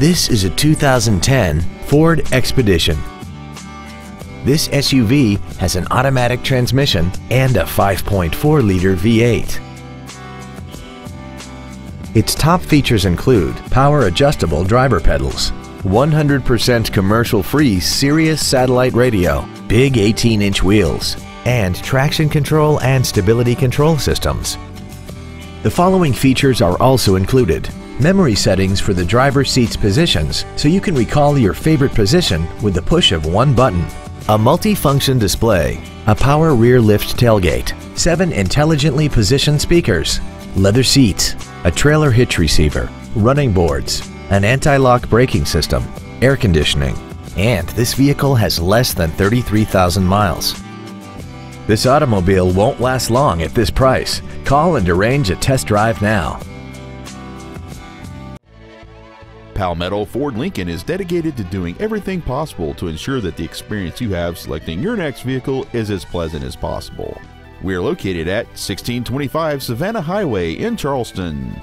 This is a 2010 Ford Expedition. This SUV has an automatic transmission and a 5.4-liter V8. Its top features include power adjustable driver pedals, 100% commercial-free Sirius satellite radio, big 18-inch wheels, and traction control and stability control systems. The following features are also included. Memory settings for the driver's seat's positions so you can recall your favorite position with the push of one button. A multi-function display, a power rear lift tailgate, seven intelligently positioned speakers, leather seats, a trailer hitch receiver, running boards, an anti-lock braking system, air conditioning, and this vehicle has less than 33,000 miles. This automobile won't last long at this price. Call and arrange a test drive now. Palmetto Ford Lincoln is dedicated to doing everything possible to ensure that the experience you have selecting your next vehicle is as pleasant as possible. We are located at 1625 Savannah Highway in Charleston.